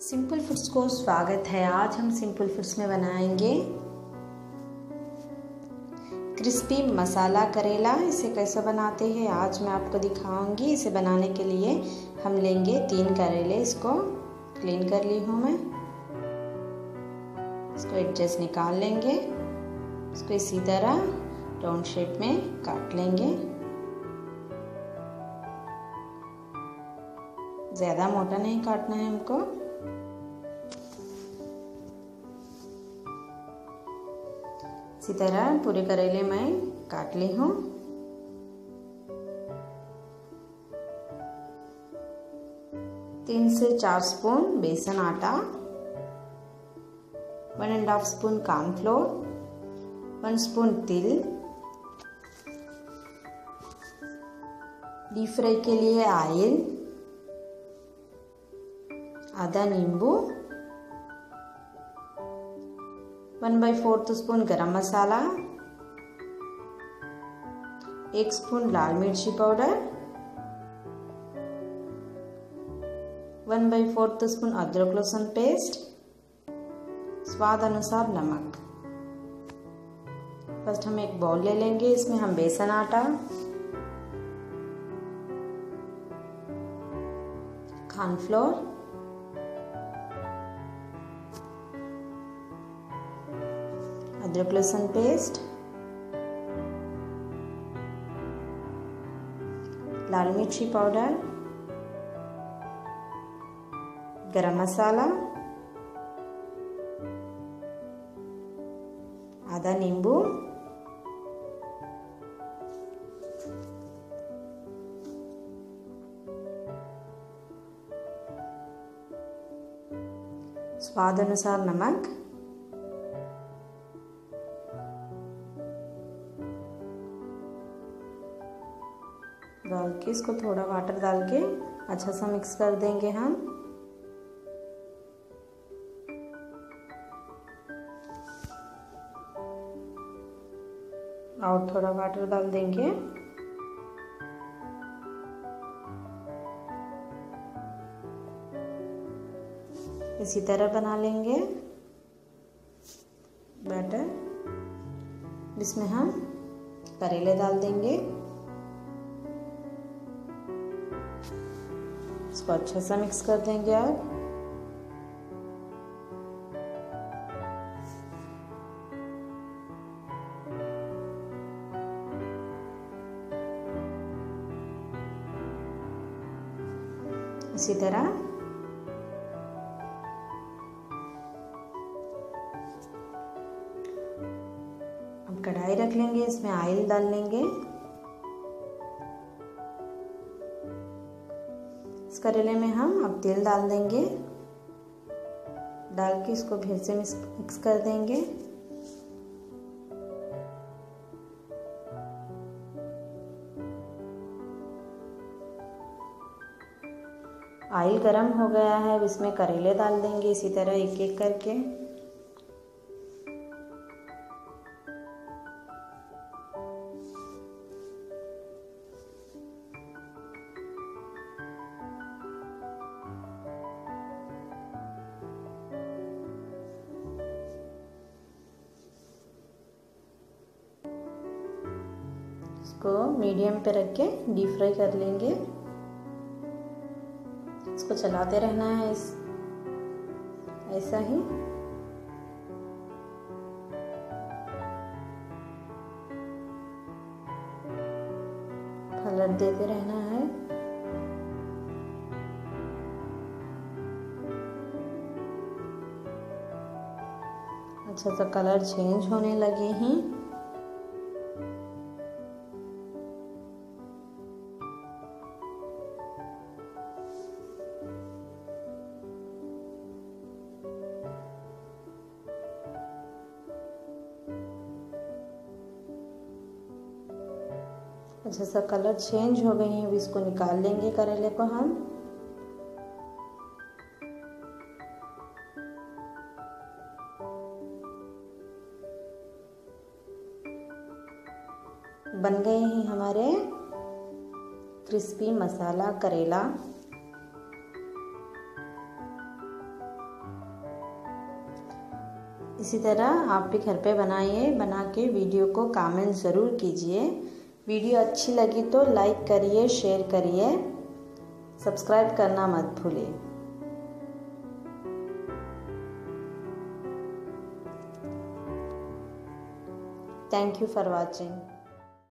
Simple foods को स्वागत है। आज हम सिंपल फूड्स में बनाएँगे क्रिस्पी मसाला करेला। इसे कैसे बनाते हैं, आज मैं आपको दिखाऊँगी। इसे बनाने के लिए हम लेंगे तीन करेले। इसको क्लीन कर ली हूँ मैं। इसको एडजस्ट निकाल लेंगे। इसको इसी तरह राउंड शेप में काट लेंगे। ज़्यादा मोटा नहीं काटना है हमको। इसी तरह पूरे करेले मैं काट ली हूँ। तीन से चार स्पून बेसन आटा one and half spoon cornflour one spoon तिल। डीप फ्राई के लिए ऑयल आधा नींबू one by fourth spoon garam masala, एक स्पून लाल मिर्ची powder, one by fourth spoon अदरक लहसुन पेस्ट, स्वाद अनुसार नमक। फ़र्स्ट हम एक बाउल ले लेंगे, इसमें हम बेसन आटा कॉर्नफ्लोर अदरक लहसुन पेस्ट लाल मिर्ची पाउडर गरम मसाला आधा नींबू स्वाद अनुसार नमक के इसको थोड़ा वाटर डाल के अच्छा सा मिक्स कर देंगे हम। और थोड़ा वाटर डाल देंगे। इसी तरह बना लेंगे। बैटर जिसमें हम करेले डाल देंगे। इसको अच्छा सा मिक्स कर देंगे आप। इसी तरह। कढ़ाई रख लेंगे, इसमें ऑयल डाल लेंगे। इस करेले में हम अब तेल डाल देंगे। डाल के इसको फिर से मिक्स कर देंगे। ऑयल गरम हो गया है, अब इसमें करेले डाल देंगे, इसी तरह एक एक करके। इसको मीडियम पे रख के डीप फ्राई कर लेंगे। इसको चलाते रहना है इस, ऐसा ही। पलट देते रहना है। अच्छा सा कलर चेंज होने लगे हैं। अच्छा सा कलर चेंज हो गई है अभी इसको निकाल लेंगे करेले को हम। बन गए हैं हमारे क्रिस्पी मसाला करेला। इसी तरह आप भी घर पे बनाइए, बना के वीडियो को कमेंट ज़रूर कीजिए। वीडियो अच्छी लगी तो लाइक करिए, शेयर करिए, सब्सक्राइब करना मत भूलिए। Thank you for watching